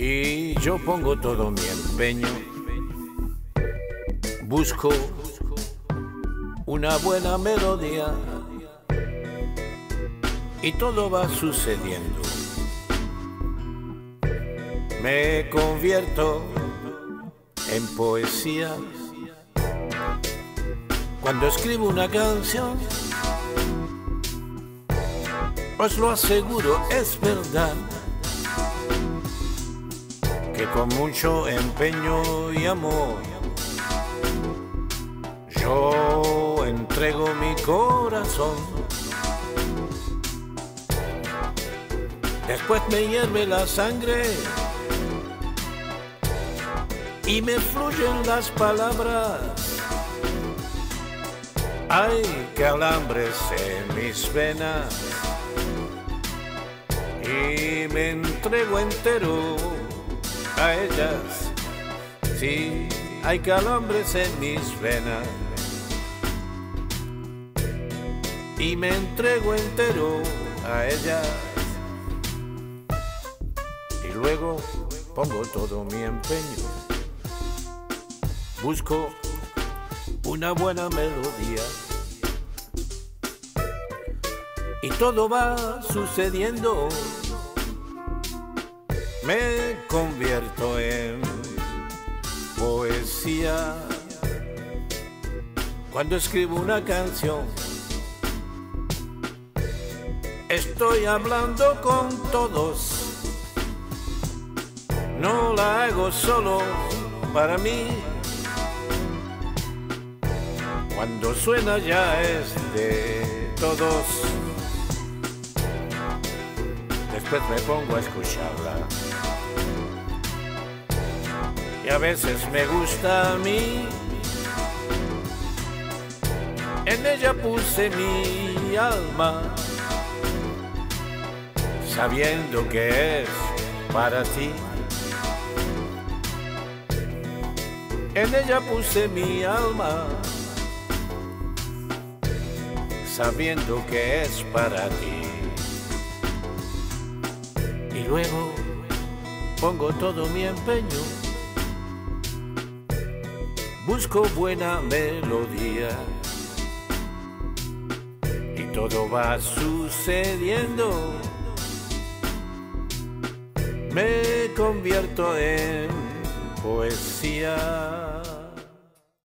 yo pongo todo mi empeño. Busco una buena melodía y todo va sucediendo. Me convierto en poesía cuando escribo una canción. Os lo aseguro, es verdad que con mucho empeño y amor yo entrego mi corazón. Después me hierve la sangre y me fluyen las palabras. Hay calambres en mis venas y me entrego entero a ellas. Sí, hay calambres en mis venas y me entrego entero a ellas. Y luego pongo todo mi empeño. Busco una buena melodía. Y todo va sucediendo. Me convierto en poesía. Cuando escribo una canción, estoy hablando con todos. No la hago solo para mí. Cuando suena ya es de todos. Después me pongo a escucharla. Y a veces me gusta a mí. En ella puse mi alma, sabiendo que es para ti. En ella puse mi alma, sabiendo que es para ti. Luego pongo todo mi empeño, busco buena melodía. Y todo va sucediendo. Me convierto en poesía.